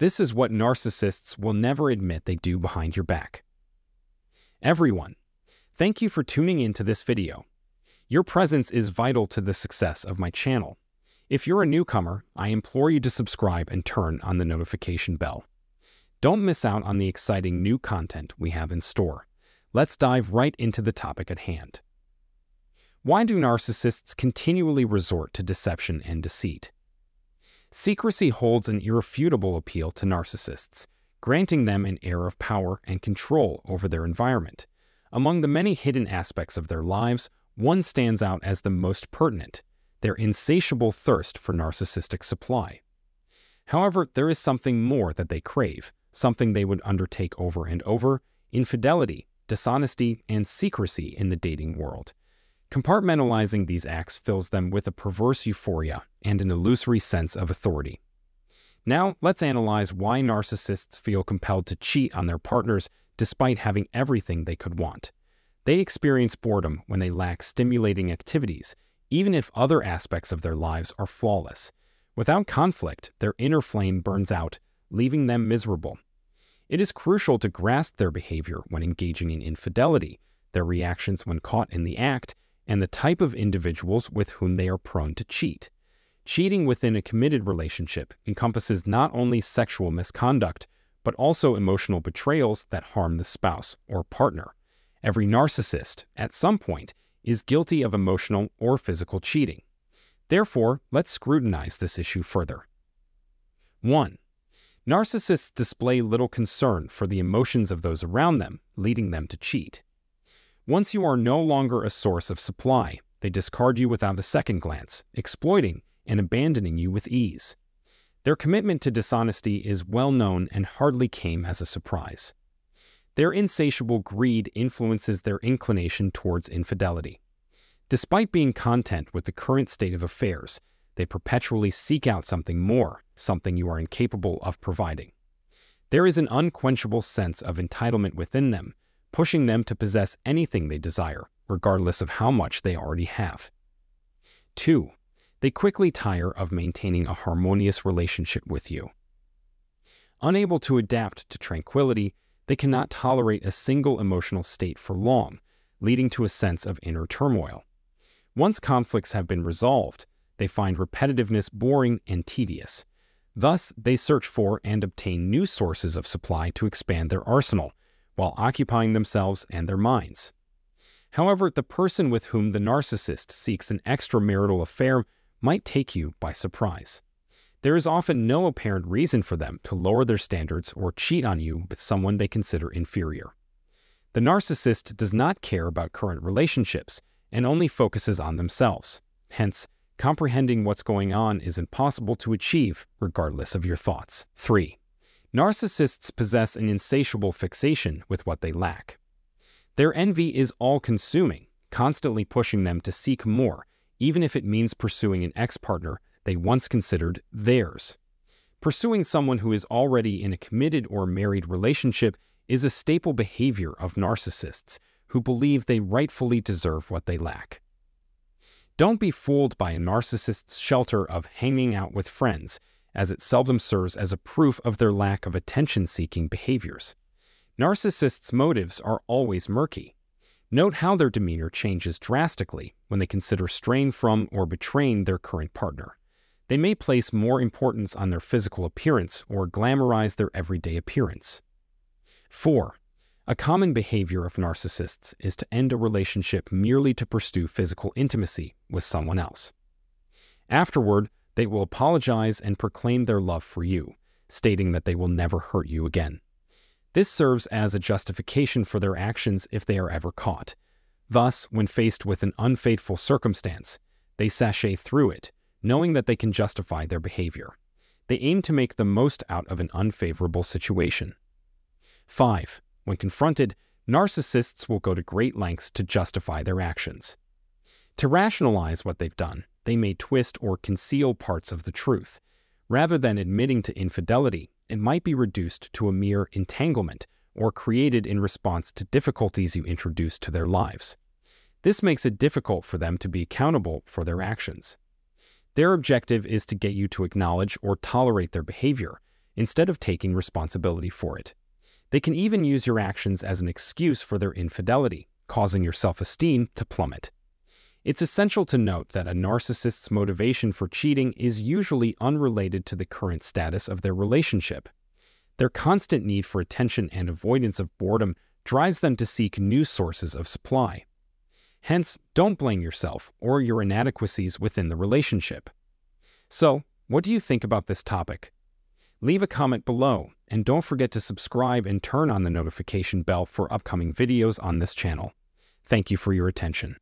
This is what narcissists will never admit they do behind your back. Everyone, thank you for tuning in to this video. Your presence is vital to the success of my channel. If you're a newcomer, I implore you to subscribe and turn on the notification bell. Don't miss out on the exciting new content we have in store. Let's dive right into the topic at hand. Why do narcissists continually resort to deception and deceit? Secrecy holds an irrefutable appeal to narcissists, granting them an air of power and control over their environment. Among the many hidden aspects of their lives, one stands out as the most pertinent their insatiable thirst for narcissistic supply. However, there is something more that they crave, something they would undertake over and over infidelity, dishonesty, and secrecy in the dating world. Compartmentalizing these acts fills them with a perverse euphoria and an illusory sense of authority. Now, let's analyze why narcissists feel compelled to cheat on their partners despite having everything they could want. They experience boredom when they lack stimulating activities, even if other aspects of their lives are flawless. Without conflict, their inner flame burns out, leaving them miserable. It is crucial to grasp their behavior when engaging in infidelity, their reactions when caught in the act, and the type of individuals with whom they are prone to cheat. Cheating within a committed relationship encompasses not only sexual misconduct, but also emotional betrayals that harm the spouse or partner. Every narcissist, at some point, is guilty of emotional or physical cheating. Therefore, let's scrutinize this issue further. 1. Narcissists display little concern for the emotions of those around them, leading them to cheat. Once you are no longer a source of supply, they discard you without a second glance, exploiting and abandoning you with ease. Their commitment to dishonesty is well known and hardly came as a surprise. Their insatiable greed influences their inclination towards infidelity. Despite being content with the current state of affairs, they perpetually seek out something more, something you are incapable of providing. There is an unquenchable sense of entitlement within them, pushing them to possess anything they desire, regardless of how much they already have. 2. They quickly tire of maintaining a harmonious relationship with you. Unable to adapt to tranquility, they cannot tolerate a single emotional state for long, leading to a sense of inner turmoil. Once conflicts have been resolved, they find repetitiveness boring and tedious. Thus, they search for and obtain new sources of supply to expand their arsenal, while occupying themselves and their minds. However, the person with whom the narcissist seeks an extramarital affair might take you by surprise there is often no apparent reason for them to lower their standards or cheat on you with someone they consider inferior. The narcissist does not care about current relationships and only focuses on themselves. Hence, comprehending what's going on is impossible to achieve regardless of your thoughts. 3. Narcissists possess an insatiable fixation with what they lack. Their envy is all-consuming, constantly pushing them to seek more, even if it means pursuing an ex-partner they once considered theirs. Pursuing someone who is already in a committed or married relationship is a staple behavior of narcissists who believe they rightfully deserve what they lack. Don't be fooled by a narcissist's shelter of hanging out with friends, as it seldom serves as a proof of their lack of attention-seeking behaviors. Narcissists' motives are always murky. Note how their demeanor changes drastically when they consider straying from or betraying their current partner. They may place more importance on their physical appearance or glamorize their everyday appearance. 4. A common behavior of narcissists is to end a relationship merely to pursue physical intimacy with someone else. Afterward, they will apologize and proclaim their love for you, stating that they will never hurt you again. This serves as a justification for their actions if they are ever caught. Thus, when faced with an unfaithful circumstance, they sashay through it, knowing that they can justify their behavior. They aim to make the most out of an unfavorable situation. 5. When confronted, narcissists will go to great lengths to justify their actions. To rationalize what they've done, they may twist or conceal parts of the truth. Rather than admitting to infidelity, it might be reduced to a mere entanglement or created in response to difficulties you introduce to their lives. This makes it difficult for them to be accountable for their actions. Their objective is to get you to acknowledge or tolerate their behavior, instead of taking responsibility for it. They can even use your actions as an excuse for their infidelity, causing your self-esteem to plummet. It's essential to note that a narcissist's motivation for cheating is usually unrelated to the current status of their relationship. Their constant need for attention and avoidance of boredom drives them to seek new sources of supply. Hence, don't blame yourself or your inadequacies within the relationship. So, what do you think about this topic? Leave a comment below, and don't forget to subscribe and turn on the notification bell for upcoming videos on this channel. Thank you for your attention.